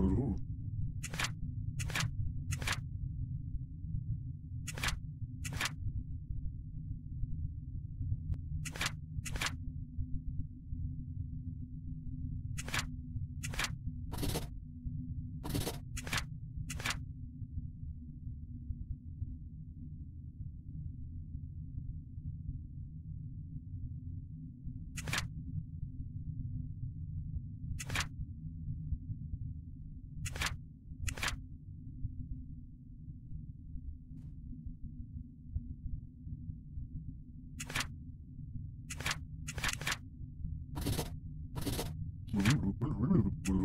Brrr.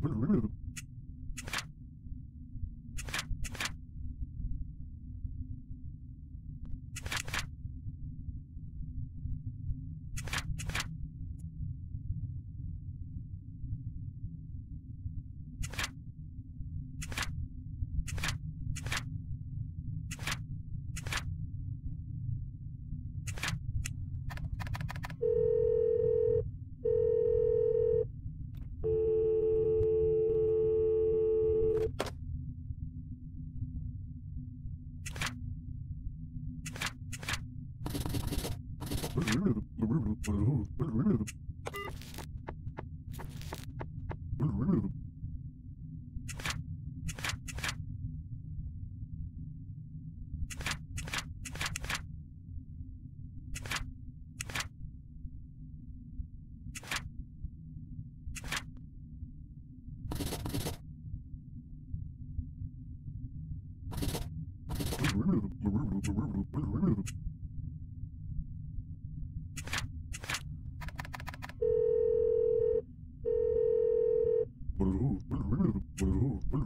Blah, blah, blah.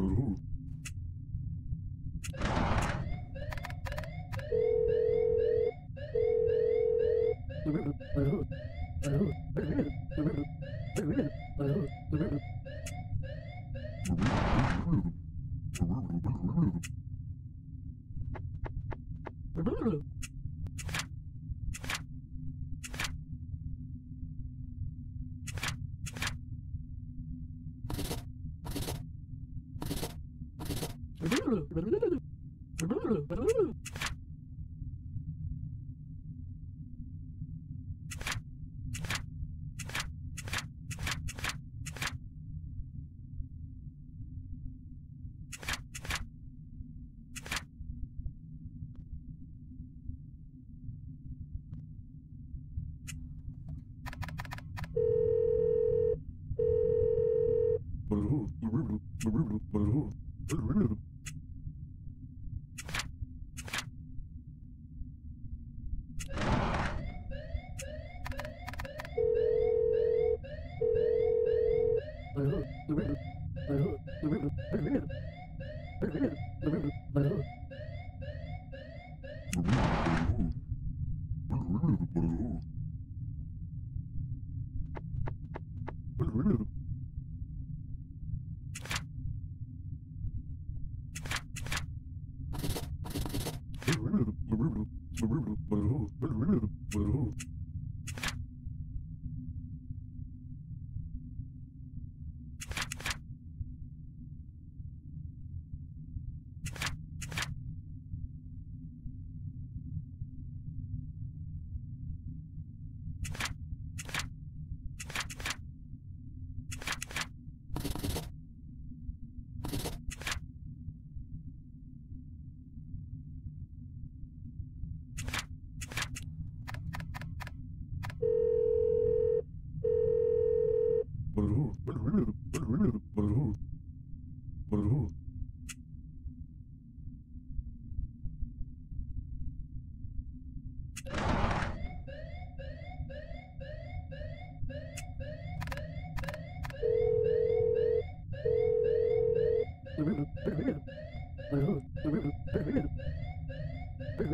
Brrrr. Ba-doo-doo, ba-doo-doo. Blue, blue, blue.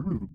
Really?